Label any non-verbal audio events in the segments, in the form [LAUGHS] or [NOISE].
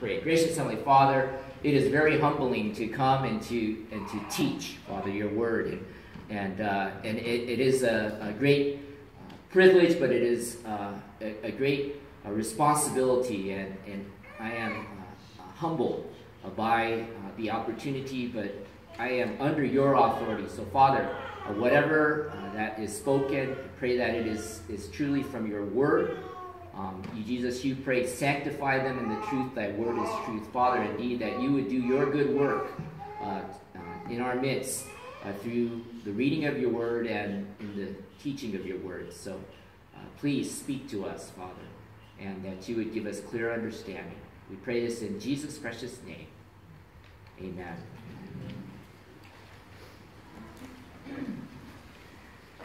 pray. Gracious Heavenly Father, it is very humbling to come and to and to teach, Father, your word. And, and, uh, and it, it is a, a great uh, privilege, but it is uh, a, a, great uh, responsibility. And, and I am uh, humbled by the opportunity, but I am under your authority. So, Father, whatever that is spoken, pray that it is, is truly from your word. Um, you, Jesus, you prayed, sanctify them in the truth. Thy word is truth. Father, indeed, that you would do your good work uh, uh, in our midst uh, through the reading of your word and in the teaching of your word. So uh, please speak to us, Father, and that you would give us clear understanding. We pray this in Jesus' precious name. Amen.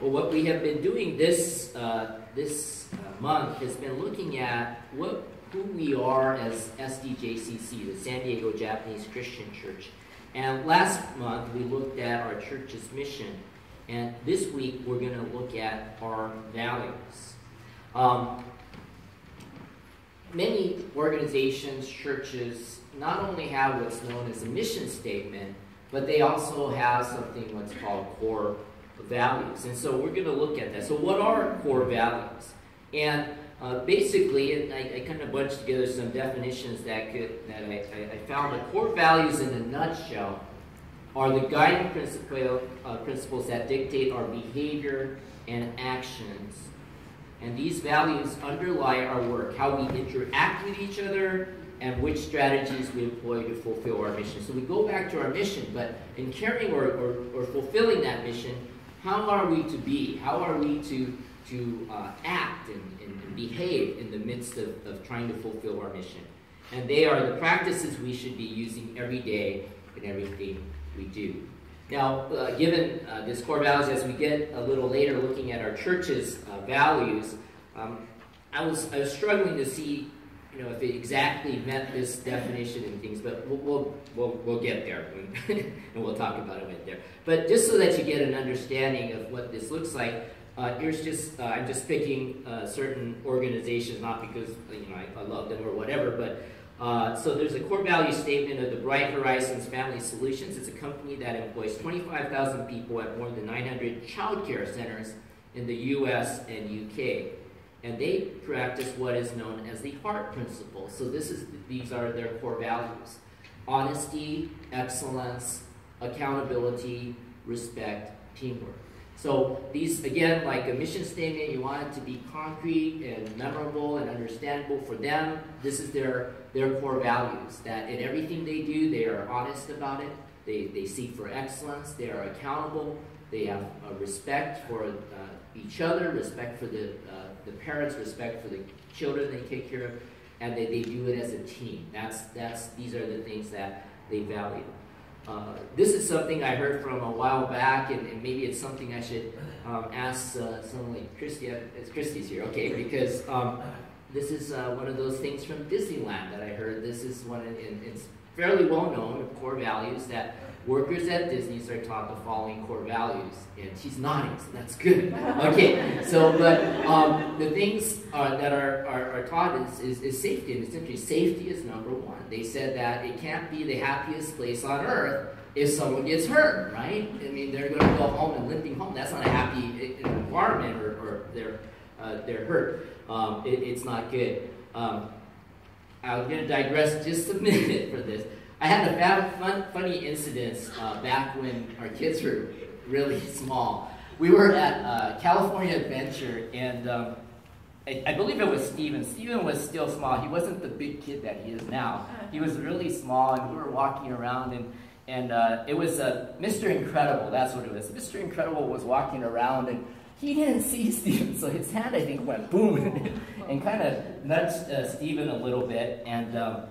Well, what we have been doing this uh, this uh, month has been looking at what who we are as SDJCC, the San Diego Japanese Christian Church. And last month we looked at our church's mission, and this week we're going to look at our values. Um, many organizations, churches, not only have what's known as a mission statement, but they also have something what's called core values. And so we're going to look at that. So, what are core values? And uh, basically, I, I, kind of bunched together some definitions that could that I, I, found. The core values, in a nutshell, are the guiding principle, uh, principles that dictate our behavior and actions. And these values underlie our work, how we interact with each other, and which strategies we employ to fulfill our mission. So we go back to our mission, but in carrying or, or, or fulfilling that mission, how are we to be? How are we to, to uh, act and, and, and, behave in the midst of, of trying to fulfill our mission? And they are the practices we should be using every day in everything we do. Now, uh, given uh, this core values, as we get a little later looking at our church's uh, values, um, I, was, I was struggling to see you know, if it exactly met this definition and things, but we'll, we'll, we'll, we'll get there, [LAUGHS] and we'll talk about it right there. But just so that you get an understanding of what this looks like, uh, here's just, uh, I'm just picking uh, certain organizations, not because, you know, I, I love them or whatever, but uh, so there's a core value statement of the Bright Horizons Family Solutions. It's a company that employs 25,000 people at more than 900 childcare centers in the U.S. and UK and they practice what is known as the heart principle. So this is these are their core values: honesty, excellence, accountability, respect, teamwork. So these again, like a mission statement, you want it to be concrete and memorable and understandable for them. This is their their core values. That in everything they do, they are honest about it. They they seek for excellence. They are accountable. They have respect for uh, each other, respect for the uh, the parents' respect for the children they take care of, and they, they do it as a team. That's, that's, these are the things that they value. Uh, this is something I heard from a while back, and, and maybe it's something I should um, ask uh, someone like Christy. It's Christy's here, okay? Because um, this is uh, one of those things from Disneyland that I heard. This is one, and it's fairly well known, core values that Workers at Disney's are taught the following core values, and she's nodding, so that's good. [LAUGHS] Okay, so but um, the things uh, that are, are, are, taught is, is, is safety, and essentially safety is number one. They said that it can't be the happiest place on earth if someone gets hurt, right? I mean, they're going to go home and limping home. That's not a happy environment, or, or they're uh, they're hurt. Um, it, it's not good. Um, I'm going to digress just a [LAUGHS] minute for this. I had a bad, fun, funny incident uh, back when our kids were really [LAUGHS] small. We were at uh, California Adventure, and um, I, I, believe it was Steven. Steven was still small. He wasn't the big kid that he is now. He was really small, and we were walking around, and, and uh, it was uh, Mr. Incredible. That's what it was. Mr. Incredible was walking around, and he didn't [LAUGHS] see Steven, so his hand, I think, went boom [LAUGHS] and, kind of nudged uh, Steven a little bit, and um,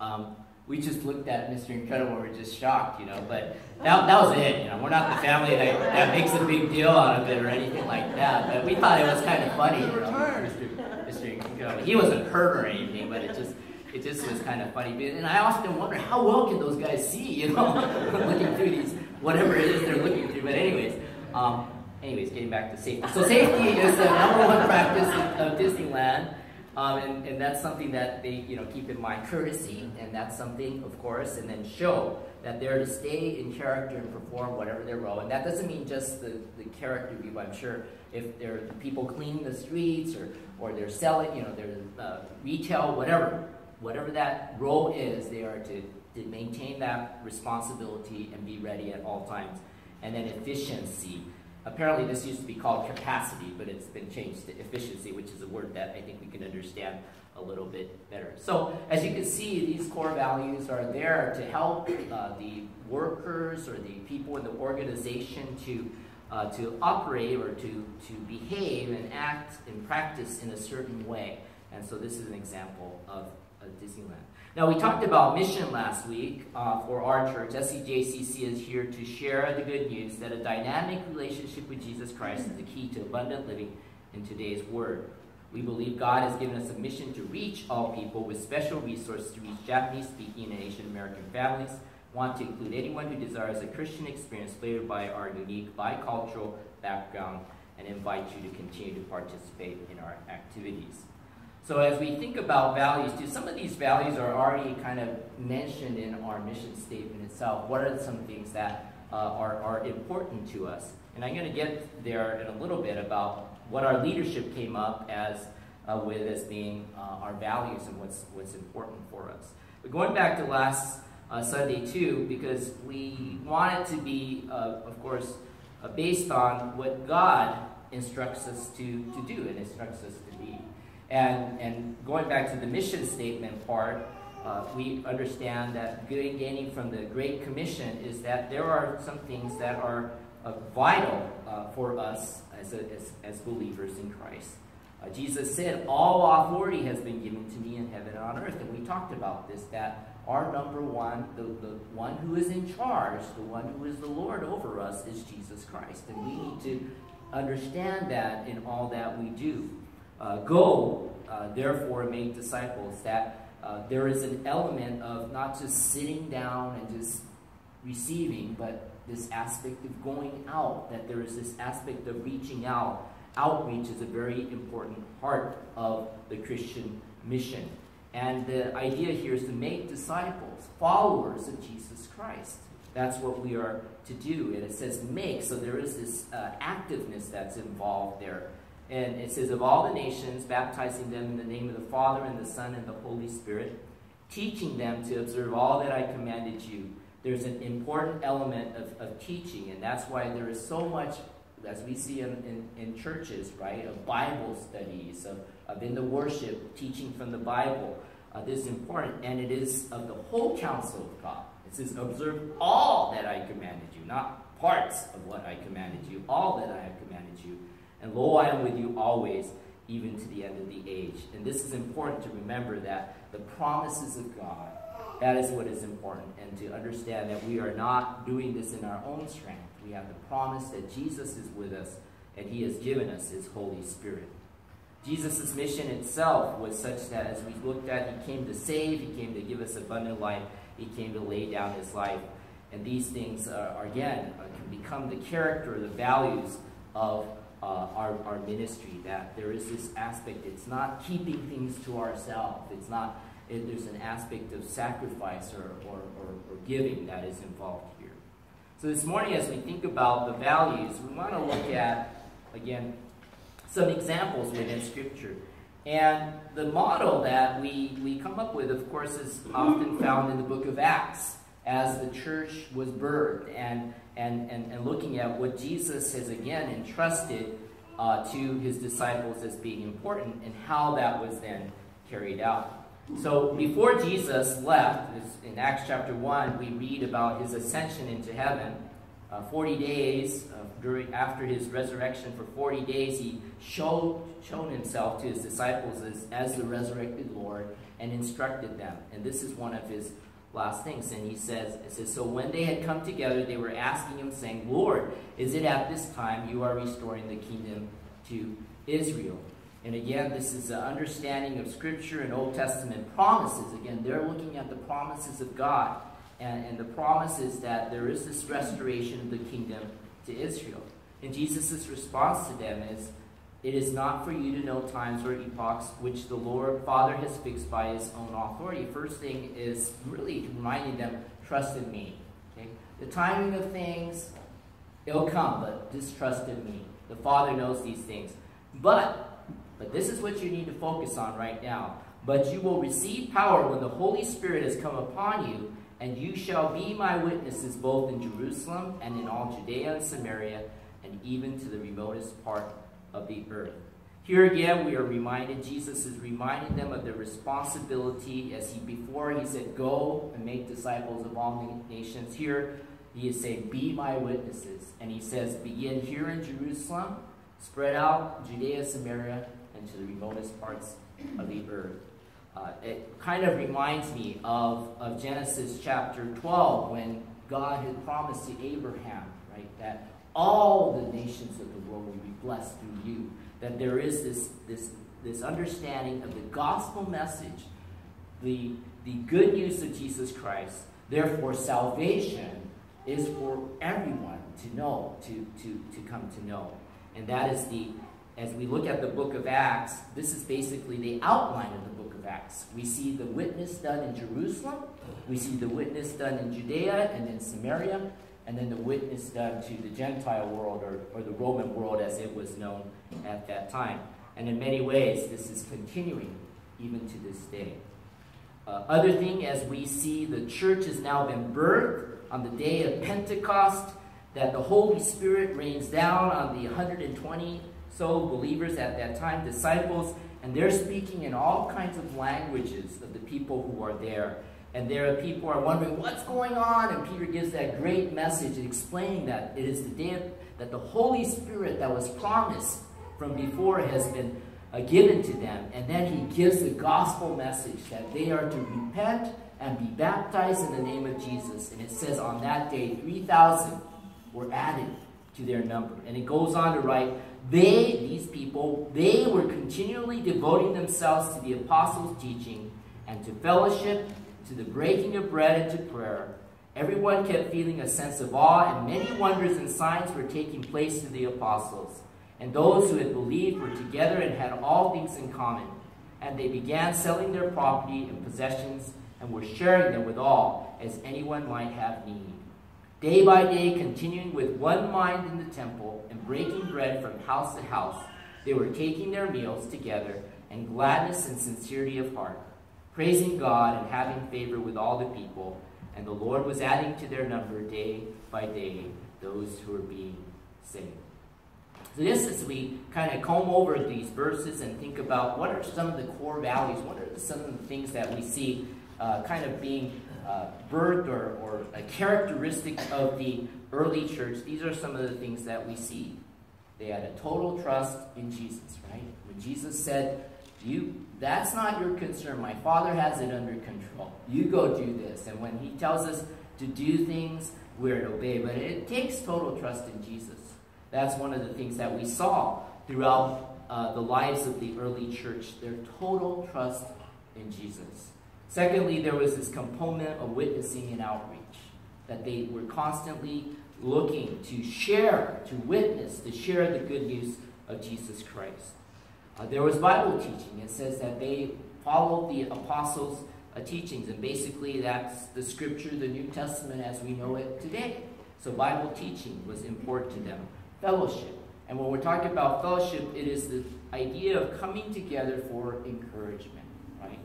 um, we just looked at Mr. Incredible, we were just shocked, you know. But that, that was it, you know. We're not the family that, that makes a big deal out of it or anything like that. But we thought it was kind of funny, you know, Mr. Mr. Incredible. He wasn't hurt or anything, but it just it just was kind of funny. And I often wonder how well can those guys see, you know, [LAUGHS] looking through these whatever it is they're looking through. But anyways, um, anyways, getting back to safety. So safety is the number one practice of Disneyland. Um, and, and that's something that they, you know, keep in mind. Courtesy, and that's something, of course, and then show that they're to stay in character and perform whatever their role. And that doesn't mean just the, the character people. I'm sure if they're people cleaning the streets or, or they're selling, you know, they're uh, retail, whatever, whatever that role is, they are to, to maintain that responsibility and be ready at all times. And then efficiency. Apparently, this used to be called capacity, but it's been changed to efficiency, which is a word that I think we can understand a little bit better. So, as you can see, these core values are there to help uh, the workers or the people in the organization to uh, to operate or to, to behave and act and practice in a certain way. And so this is an example of, of Disneyland. Now, we talked about mission last week uh, for our church. SDJCC is here to share the good news that a dynamic relationship with Jesus Christ is the key to abundant living in today's word. We believe God has given us a mission to reach all people with special resources to reach Japanese speaking and Asian American families want to include anyone who desires a Christian experience flavored by our unique bicultural background and invite you to continue to participate in our activities. So as we think about values, too, some of these values are already kind of mentioned in our mission statement itself. What are some things that uh, are, are important to us? And I'm going to get there in a little bit about what our leadership came up as uh, with as being uh, our values and what's, what's important for us. But going back to last uh, Sunday too, because we want it to be, uh, of course, uh, based on what God instructs us to, to do and instructs us. And, and going back to the mission statement part, uh, we understand that gaining from the Great Commission is that there are some things that are uh, vital uh, for us as, a, as, as believers in Christ. Jesus said, All authority has been given to me in heaven and on earth. And we talked about this, that our number one, the, the one who is in charge, the one who is the Lord over us, is Jesus Christ. And we need to understand that in all that we do. Uh, go, uh, therefore, make disciples. That uh, there is an element of not just sitting down and just receiving, but this aspect of going out, that there is this aspect of reaching out. Outreach is a very important part of the Christian mission. And the idea here is to make disciples, followers of Jesus Christ. That's what we are to do. And it says make, so there is this uh, activeness that's involved there. And it says, of all the nations, baptizing them in the name of the Father, and the Son, and the Holy Spirit, teaching them to observe all that I commanded you. There's an important element of, of teaching, and that's why there is so much, as we see in, in, in churches, right, of Bible studies, of of in the worship, teaching from the Bible. Uh, this is important, and it is of the whole counsel of God. It says, observe all that I commanded you, not parts of what I commanded you, all that I have commanded you. And lo, I am with you always, even to the end of the age. And this is important to remember that the promises of God, that is what is important, and to understand that we are not doing this in our own strength. We have the promise that Jesus is with us, and he has given us his Holy Spirit. Jesus' mission itself was such that as we looked at, he came to save, he came to give us abundant life, he came to lay down his life. And these things, are, again, uh, can become the character, the values of uh, our, our ministry, that there is this aspect, it's not keeping things to ourselves, it's not, it, there's an aspect of sacrifice or, or, or, or giving that is involved here. So this morning, as we think about the values, we want to look at, again, some examples within Scripture. And the model that we, we come up with, of course, is often found in the book of Acts as the church was birthed and, and, and, and looking at what Jesus has again entrusted uh, to his disciples as being important and how that was then carried out. So before Jesus left, in Acts chapter 1, we read about his ascension into heaven. Uh, 40 days uh, during after his resurrection for 40 days he showed shown himself to his disciples as, as the resurrected lord and instructed them and this is one of his last things and he says it says so when they had come together they were asking him saying lord is it at this time you are restoring the kingdom to israel and again this is an understanding of scripture and old testament promises again they're looking at the promises of god and, and the promise is that there is this restoration of the kingdom to Israel. And Jesus' response to them is, It is not for you to know times or epochs which the Lord Father has fixed by his own authority. First thing is really reminding them, trust in me. Okay? The timing of things, it'll come, but just trust in me. The Father knows these things. But, but this is what you need to focus on right now. But you will receive power when the Holy Spirit has come upon you, and you shall be my witnesses both in Jerusalem and in all Judea and Samaria, and even to the remotest part of the earth. Here again, we are reminded, Jesus is reminding them of their responsibility as he before he said, Go and make disciples of all nations. Here, he is saying, Be my witnesses. And he says, Begin here in Jerusalem, spread out Judea, Samaria, and to the remotest parts of the earth. Uh, it kind of reminds me of, of Genesis chapter 12 when God had promised to Abraham, right, that all the nations of the world will be blessed through you. That there is this, this, this understanding of the gospel message, the, the good news of Jesus Christ. Therefore, salvation is for everyone to know, to, to, to come to know. And that is the, as we look at the book of Acts, this is basically the outline of the book of Acts. We see the witness done in Jerusalem, we see the witness done in Judea and in Samaria, and then the witness done to the Gentile world or, or the Roman world as it was known at that time. And in many ways, this is continuing even to this day. Uh, other thing, as we see the church has now been birthed on the day of Pentecost, that the Holy Spirit rains down on the 120 so believers at that time, disciples, and they're speaking in all kinds of languages of the people who are there. And there are people who are wondering what's going on, and Peter gives that great message explaining that it is the day that the Holy Spirit that was promised from before has been uh, given to them. And then he gives the gospel message that they are to repent and be baptized in the name of Jesus. And it says on that day, 3,000 were added to their number. And it goes on to write, they, these people, they were continually devoting themselves to the apostles' teaching and to fellowship to the breaking of bread and to prayer, everyone kept feeling a sense of awe, and many wonders and signs were taking place to the apostles. And those who had believed were together and had all things in common. And they began selling their property and possessions and were sharing them with all, as anyone might have need. Day by day, continuing with one mind in the temple and breaking bread from house to house, they were taking their meals together in gladness and sincerity of heart praising God and having favor with all the people. And the Lord was adding to their number day by day those who were being saved. So this is we kind of comb over these verses and think about what are some of the core values, what are some of the things that we see uh, kind of being uh, birthed or, or a characteristic of the early church. These are some of the things that we see. They had a total trust in Jesus, right? When Jesus said, you that's not your concern. My father has it under control. You go do this. And when he tells us to do things, we're to obey. But it takes total trust in Jesus. That's one of the things that we saw throughout uh, the lives of the early church. Their total trust in Jesus. Secondly, there was this component of witnessing and outreach. That they were constantly looking to share, to witness, to share the good news of Jesus Christ. Uh, there was Bible teaching. It says that they followed the apostles' uh, teachings, and basically that's the scripture, the New Testament as we know it today. So Bible teaching was important to them. Fellowship. And when we're talking about fellowship, it is the idea of coming together for encouragement, right?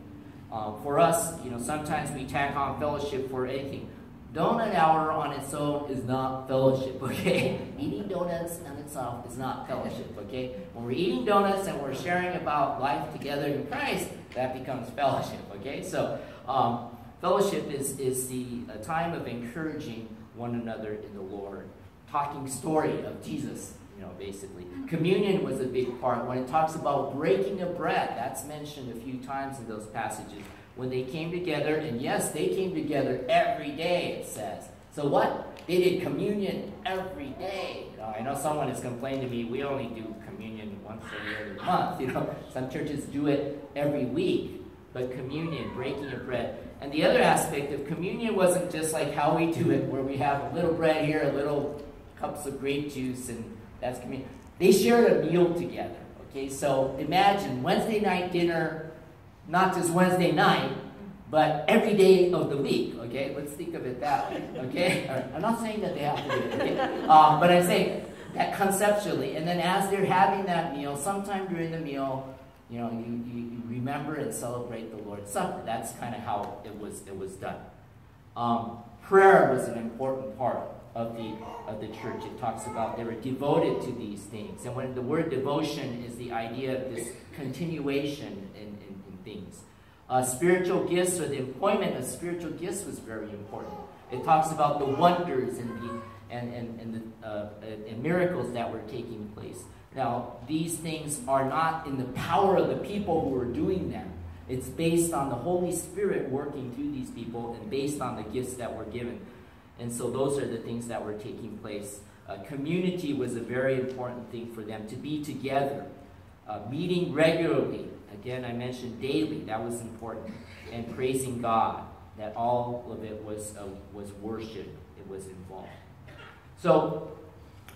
Um, for us, you know, sometimes we tack on fellowship for anything. Donut hour on its own is not fellowship, [LAUGHS] okay? eating donuts on itself is not fellowship, okay? When we're eating donuts and we're sharing about life together in Christ, that becomes fellowship, okay? So, um, fellowship is, is the time of encouraging one another in the Lord. Talking story of Jesus, you know, basically. Communion was a big part. When it talks about breaking of bread, that's mentioned a few times in those passages when they came together, and yes, they came together every day, it says. So what? They did communion every day. I know someone has complained to me, we only do communion once every other month. [LAUGHS] You know, some churches do it every week. But communion, breaking of bread. And the other aspect of communion wasn't just like how we do it, where we have a little bread here, a little cups of grape juice, and that's communion. They shared a meal together. Okay, so imagine Wednesday night dinner, not just Wednesday night, but every day of the week. Okay, let's think of it that way. Okay, [LAUGHS] I'm not saying that they have to do it. Okay? [LAUGHS] Um, but I'm saying that conceptually, and then as they're having that meal, sometime during the meal, you know, you, you, remember and celebrate the Lord's Supper. That's kind of how it was it was done. Um, prayer was an important part of the of the church. It talks about they were devoted to these things, and when the word devotion is the idea of this continuation in, in, in things. Uh, spiritual gifts or the employment of spiritual gifts was very important. It talks about the wonders and the and, and, and, the, uh, and miracles that were taking place. Now, these things are not in the power of the people who are doing them. It's based on the Holy Spirit working through these people and based on the gifts that were given. And so those are the things that were taking place. Uh, community was a very important thing for them to be together, uh, meeting regularly. Again, I mentioned daily, that was important. And praising God, that all of it was, uh, was worship, it was involved. So,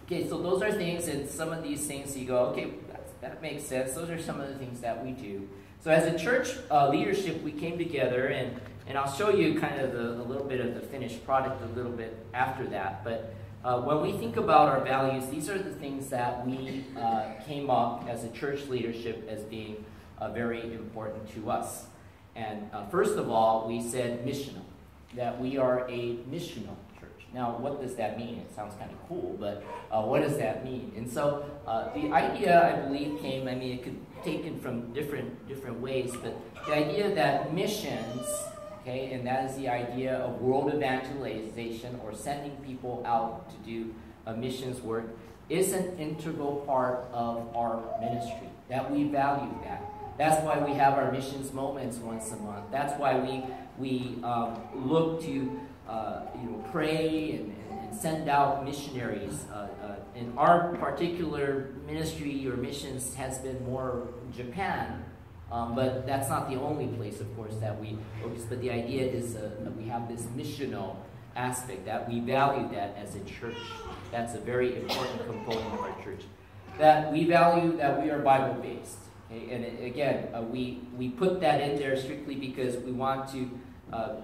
okay, so those are things, and some of these things you go, okay, that makes sense. Those are some of the things that we do. So, as a church uh, leadership, we came together, and, and I'll show you kind of the, a little bit of the finished product a little bit after that. But uh, when we think about our values, these are the things that we uh, came up as a church leadership as being uh, very important to us. And uh, first of all, we said missional, that we are a missional church. now, what does that mean? It sounds kind of cool, but uh, what does that mean? And so uh, the idea, I believe, came, I mean, it could taken from different, different ways, but the idea that missions, okay, and that is the idea of world evangelization or sending people out to do a missions work, is an integral part of our ministry, that we value that. That's why we have our missions moments once a month. That's why we, we um, look to uh, you know, pray and, and, send out missionaries. Uh, uh, and our particular ministry or missions has been more Japan, um, but that's not the only place, of course, that we focus. But the idea is uh, that we have this missional aspect, that we value that as a church. That's a very important component of our church. That we value that we are Bible based. Okay? And again, uh, we, we put that in there strictly because we want to uh,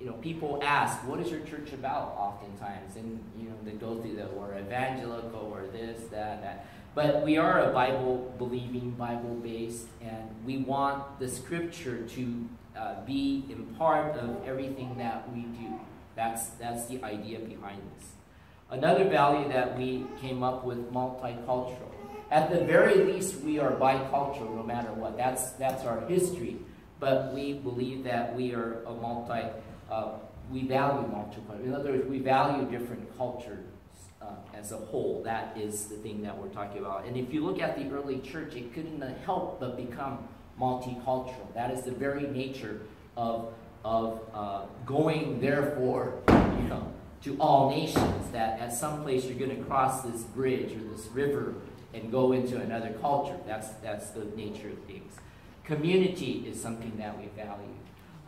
you know, people ask, what is your church about oftentimes? And, you know, they go through the, or evangelical, or this, that, that. But we are a Bible believing, Bible based, and we want the scripture to uh, be in part of everything that we do. That's, that's the idea behind this. Another value that we came up with, multicultural. At the very least, we are bicultural no matter what. That's, that's our history. But we believe that we are a multi uh, we value multicultural. In other words, we value different cultures uh, as a whole. That is the thing that we're talking about. And if you look at the early church, it couldn't help but become multicultural. That is the very nature of of uh, going, therefore, you know, to all nations. That at some place you're going to cross this bridge or this river and go into another culture. That's that's the nature of things. Community is something that we value.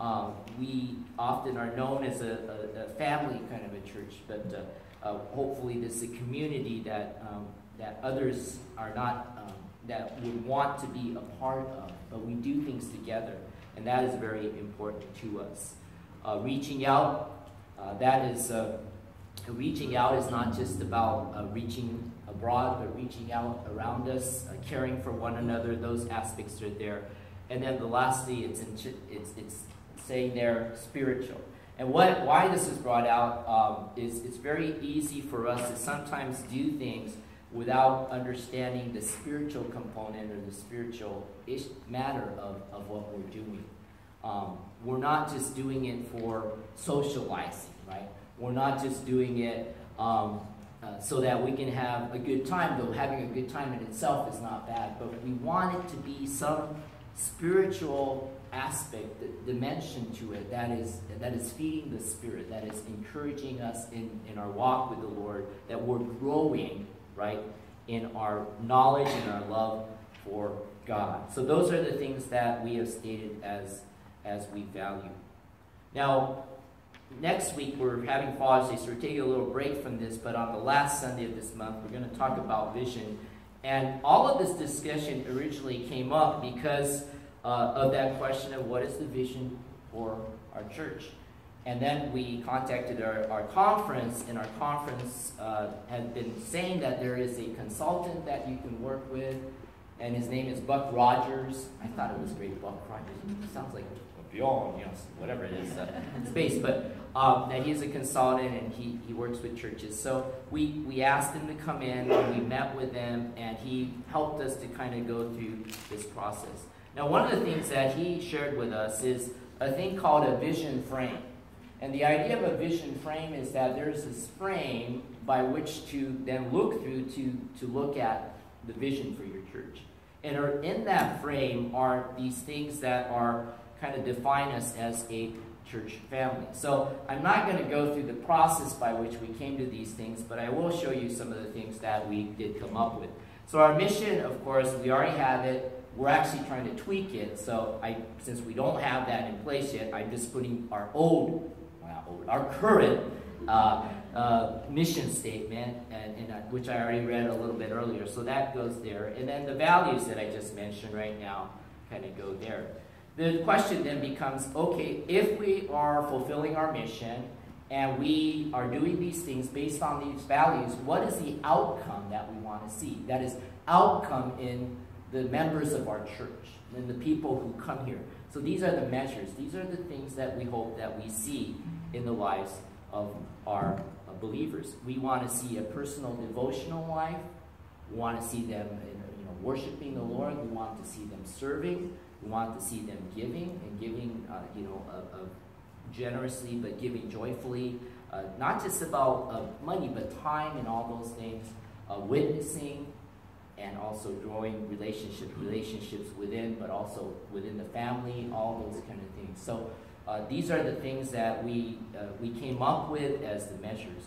Um, we often are known as a, a, a, family kind of a church, but uh, uh, hopefully this is a community that, um, that others are not, um, that would want to be a part of. But we do things together, and that is very important to us. Uh, reaching out, uh, that is, uh, reaching out is not just about uh, reaching abroad, but reaching out around us, caring for one another, those aspects are there. And then the lastly, it's, in, it's, it's saying they're spiritual. And what, why this is brought out um, is it's very easy for us to sometimes do things without understanding the spiritual component or the spiritual ish matter of, of what we're doing. Um, we're not just doing it for socializing, right? We're not just doing it um, uh, so that we can have a good time, though having a good time in itself is not bad, but we want it to be some spiritual aspect, the dimension to it that is that is feeding the spirit, that is encouraging us in, in our walk with the Lord, that we're growing, right, in our knowledge and our love for God. So those are the things that we have stated as as we value. Now, next week we're having Father's Day, so we're taking a little break from this, but on the last Sunday of this month, we're going to talk about vision And all of this discussion originally came up because uh, of that question of what is the vision for our church. And then we contacted our, our conference, and our conference uh, had been saying that there is a consultant that you can work with, and his name is Buck Rogers. I thought it was great, Buck Rogers. It sounds like beyond, you know, whatever it is, uh, space. But um, that he's a consultant and he, he works with churches. So we, we asked him to come in and we met with him and he helped us to kind of go through this process. Now, one of the things that he shared with us is a thing called a vision frame. And the idea of a vision frame is that there's this frame by which to then look through to, to look at the vision for your church. And are in that frame are these things that are kind of define us as a church family. So I'm not going to go through the process by which we came to these things, but I will show you some of the things that we did come up with. So our mission, of course, we already have it. We're actually trying to tweak it. So I, since we don't have that in place yet, I'm just putting our old, old our current uh, uh, mission statement, and, and uh, which I already read a little bit earlier. So that goes there. And then the values that I just mentioned right now kind of go there. The question then becomes, okay, if we are fulfilling our mission and we are doing these things based on these values, what is the outcome that we want to see? That is outcome in the members of our church and the people who come here. So these are the measures. These are the things that we hope that we see in the lives of our believers. We want to see a personal devotional life. We want to see them you know, worshiping the Lord. We want to see them serving. Want to see them giving and giving, uh, you know, uh, uh, generously, but giving joyfully. Uh, not just about uh, money, but time and all those things. Uh, witnessing and also growing relationships, relationships within, but also within the family, all those kind of things. So these are the things that we, we came up with as the measures.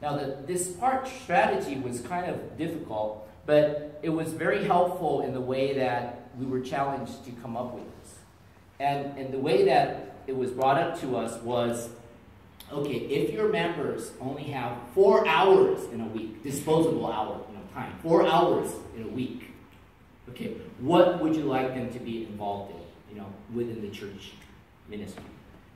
Now, the, this part strategy was kind of difficult, but it was very helpful in the way that we were challenged to come up with this. And, and the way that it was brought up to us was okay, if your members only have four hours in a week, disposable hour, you know, time, four hours in a week, okay, what would you like them to be involved in, you know, within the church ministry?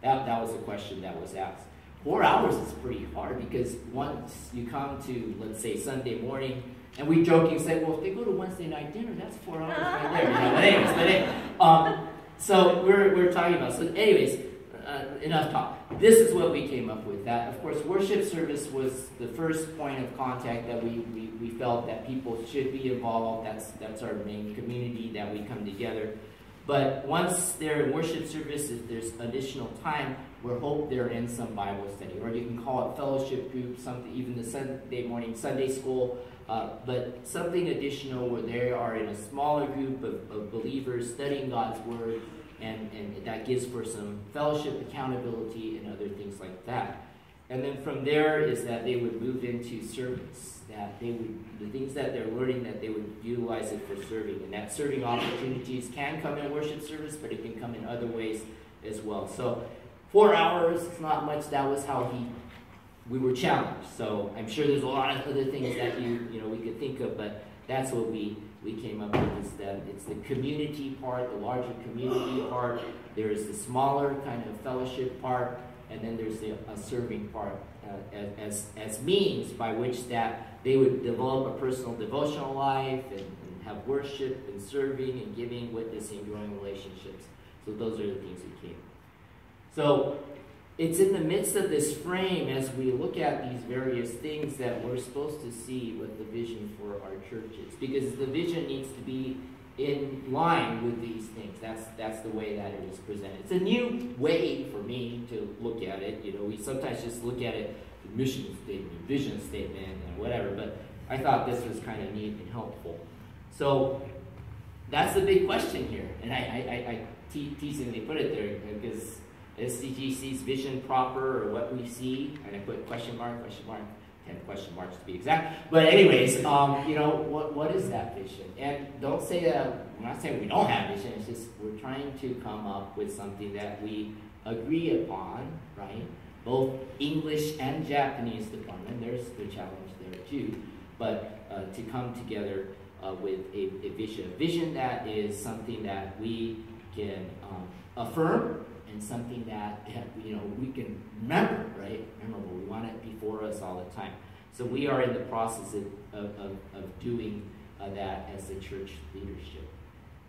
That, that was the question that was asked. Four hours is pretty hard because once you come to, let's say, Sunday morning, and we jokingly say, well, if they go to Wednesday night dinner, that's four hours right there. You know, but anyways, but um, so we're, we're talking about. So anyways, uh, enough talk. This is what we came up with. That, of course, worship service was the first point of contact that we, we, we felt that people should be involved. That's, that's our main community that we come together. But once they're in worship service, if there's additional time, we hope they're in some Bible study, or you can call it fellowship group, something, even the Sunday morning Sunday school. Uh, but something additional where they are in a smaller group of, of believers studying God's Word, and, and that gives for some fellowship, accountability, and other things like that. And then from there is that they would move into service, that they would, the things that they're learning, that they would utilize it for serving. And that serving opportunities can come in worship service, but it can come in other ways as well. So four hours, it's not much. That was how he we were challenged. So I'm sure there's a lot of other things that you you know we could think of, but that's what we we came up with is that it's the community part, the larger community part. There is the smaller kind of fellowship part, and then there's the serving part uh, as as means by which that they would develop a personal devotional life and, and have worship and serving and giving, witnessing, growing relationships. So those are the things we came. So it's in the midst of this frame as we look at these various things that we're supposed to see what the vision for our church is. Because the vision needs to be in line with these things. That's that's the way that it is presented. It's a new way for me to look at it. You know, we sometimes just look at it, mission statement, vision statement, and whatever. But I thought this was kind of neat and helpful. So that's the big question here, and I I, I, I te- teasingly put it there uh, because SDJCC's vision proper or what we see, and I put question mark, question mark, 10 question marks to be exact. But anyways, um, you know, what, what is that vision? And don't say that, I'm not saying we don't have vision, it's just we're trying to come up with something that we agree upon, right? Both English and Japanese department, there's the challenge there too, but uh, to come together uh, with a, a, vision. A vision that is something that we can um, affirm and something that [LAUGHS] you know we can remember, right? Memorable. We want it before us all the time. So we are in the process of, of, of doing uh, that as the church leadership.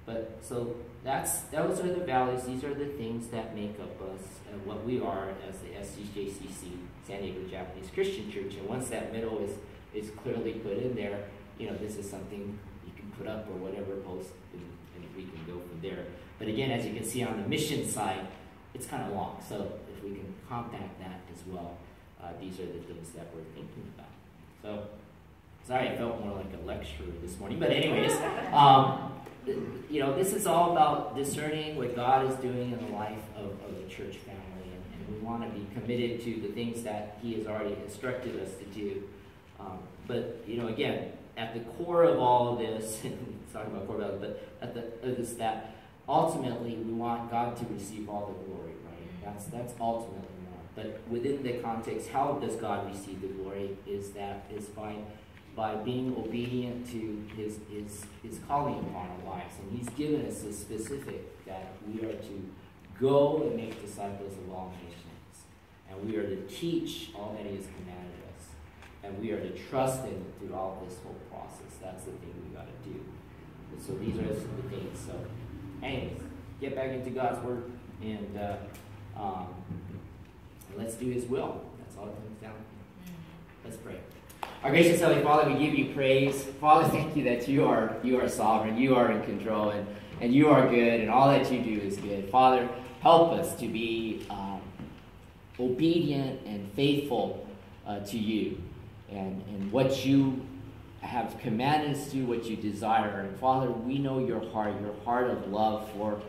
But so that's those are the values. These are the things that make up us and what we are as the SDJCC San Diego Japanese Christian Church. And once that middle is is clearly put in there, you know this is something you can put up or whatever post, and, and we can go from there. But again, as you can see on the mission side, it's kind of long. So if we can compact that as well, uh, these are the things that we're thinking about. So sorry, I felt more like a lecturer this morning. But anyways. [LAUGHS] Um, you know, this is all about discerning what God is doing in the life of, of the church family, and, and, we want to be committed to the things that He has already instructed us to do. Um, but you know, again, at the core of all of this, [LAUGHS] talking about core values, but at the is that ultimately we want God to receive all the glory, right? That's that's ultimately more. But within the context, how does God receive the glory? Is that is by by being obedient to his, his, his calling upon our lives. And he's given us a specific that we are to go and make disciples of all nations. And we are to teach all that he has commanded us. And we are to trust him throughout this whole process. That's the thing we got to do. And so these are the things. So, anyways, get back into God's word and uh, um, let's do his will. That's all it comes down to. Let's pray. Our gracious Heavenly Father, we give you praise. Father, [LAUGHS] thank you that you are you are sovereign, you are in control, and, and you are good, and all that you do is good. Father, help us to be um, obedient and faithful uh, to you and, and what you have commanded us to do, what you desire. And Father, we know your heart, your heart of love for,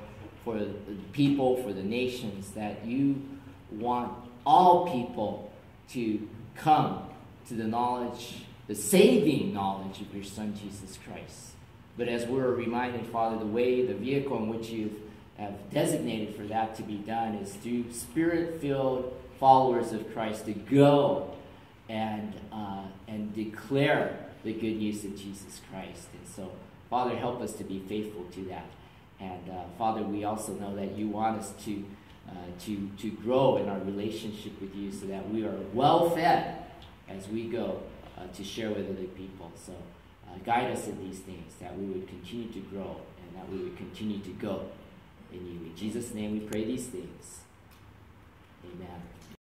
for the people, for the nations, that you want all people to come to the knowledge, the saving knowledge of your Son, Jesus Christ. But as we're reminded, Father, the way, the vehicle in which you have designated for that to be done is through spirit filled followers of Christ to go and, uh, and declare the good news of Jesus Christ. And so, Father, help us to be faithful to that. And uh, Father, we also know that you want us to, uh, to, to grow in our relationship with you so that we are well fed as we go uh, to share with other people. So uh, guide us in these things, that we would continue to grow and that we would continue to go in you. In Jesus' name we pray these things. Amen.